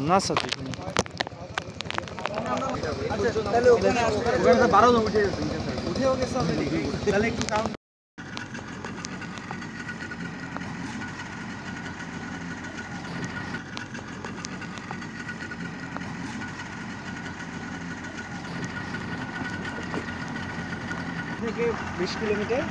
না সাথে দেখিনি তাহলে ওখানে ওখানে বারো জন উঠে উঠেও গেছে তাহলে একটু কাউন্ট থেকে বিশ কিলোমিটার